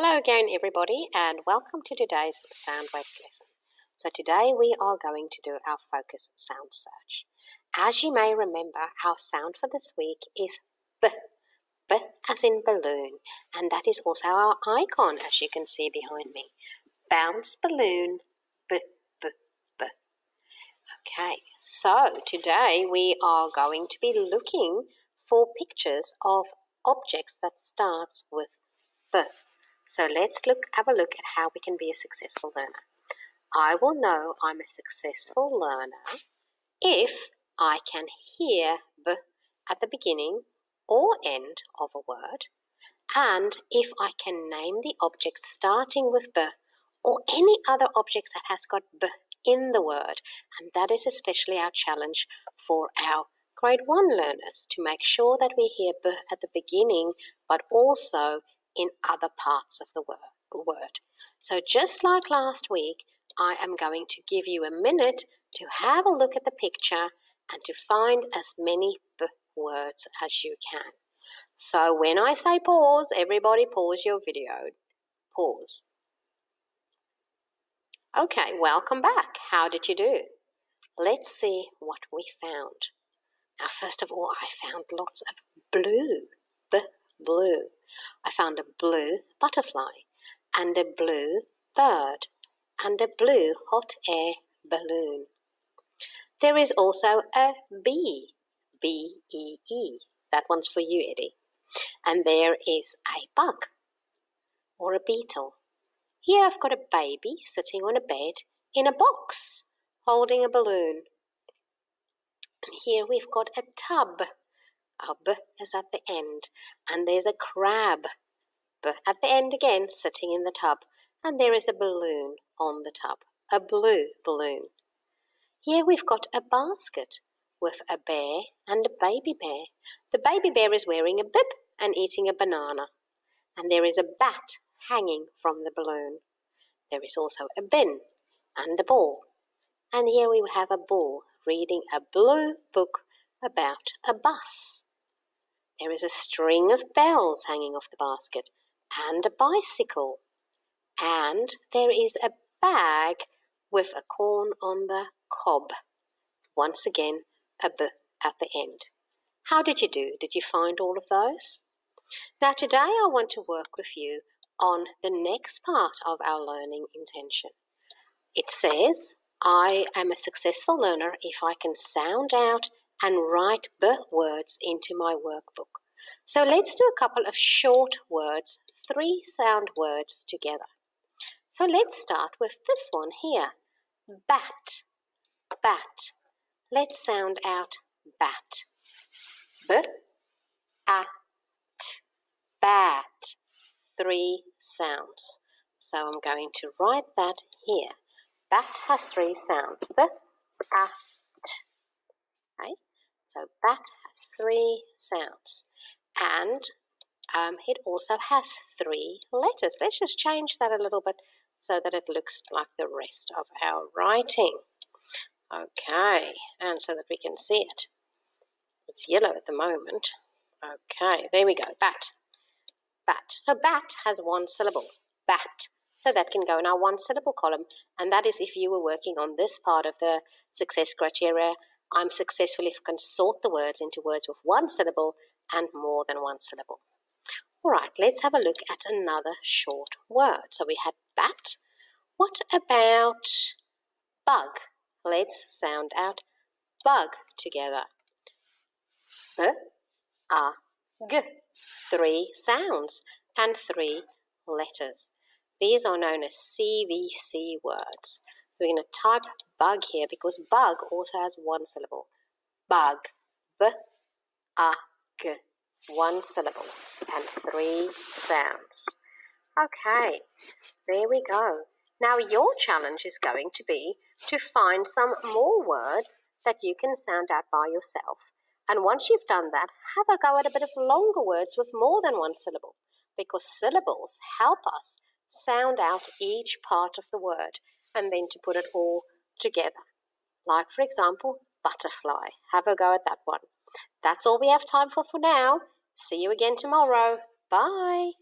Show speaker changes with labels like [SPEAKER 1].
[SPEAKER 1] Hello again, everybody, and welcome to today's sound waves lesson. So, today we are going to do our focus sound search. As you may remember, our sound for this week is B, B as in balloon, and that is also our icon, as you can see behind me. Bounce balloon, B, B, B. Okay, so today we are going to be looking for pictures of objects that starts with B. So let's look have a look at how we can be a successful learner. I will know I'm a successful learner if I can hear B at the beginning or end of a word, and if I can name the object starting with B or any other objects that has got B in the word. And that is especially our challenge for our grade one learners to make sure that we hear B at the beginning, but also in other parts of the word. So, just like last week, I am going to give you a minute to have a look at the picture and to find as many B words as you can. So, when I say pause, everybody pause your video. Pause. Okay, welcome back. How did you do? Let's see what we found. Now, first of all, I found lots of blue, b blue. I found a blue butterfly and a blue bird and a blue hot air balloon. There is also a bee, B E E. That one's for you, Eddie. And there is a bug or a beetle. Here I've got a baby sitting on a bed in a box holding a balloon. Here we've got a tub. Our B is at the end. And there's a crab. B at the end again, sitting in the tub. And there is a balloon on the tub. A blue balloon. Here we've got a basket with a bear and a baby bear. The baby bear is wearing a bib and eating a banana. And there is a bat hanging from the balloon. There is also a bin and a ball. And here we have a bull reading a blue book about a bus. There is a string of bells hanging off the basket and a bicycle. And there is a bag with a corn on the cob. Once again, a b at the end. How did you do? Did you find all of those? Now, today I want to work with you on the next part of our learning intention. It says, I am a successful learner if I can sound out and write B words into my workbook. So let's do a couple of short words, three sound words together. So let's start with this one here bat, bat. Let's sound out bat. B, a, t, bat. Three sounds. So I'm going to write that here. Bat has three sounds. B, a, t. Okay? So bat has three sounds. And um, it also has three letters. Let's just change that a little bit so that it looks like the rest of our writing. Okay, and so that we can see it. It's yellow at the moment. Okay, there we go, bat. Bat. So bat has one syllable, bat. So that can go in our one syllable column, and that is if you were working on this part of the success criteria. I'm successful if I can sort the words into words with one syllable and more than one syllable. All right, let's have a look at another short word. So we had bat. What about bug? Let's sound out bug together. B, a, g. Three sounds and three letters. These are known as CVC words. So we're going to type bug here because bug also has one syllable. Bug. B, a, g. One syllable and three sounds. Okay, there we go. Now your challenge is going to be to find some more words that you can sound out by yourself. And once you've done that, have a go at a bit of longer words with more than one syllable because syllables help us sound out each part of the word and then to put it all together. Like, for example, butterfly. Have a go at that one. That's all we have time for for now. See you again tomorrow. Bye.